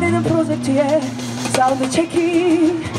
Geldim Prozetti'ye Saldı çekip